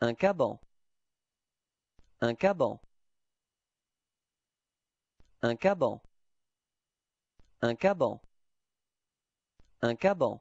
Un caban. Un caban. Un caban. Un caban. Un caban.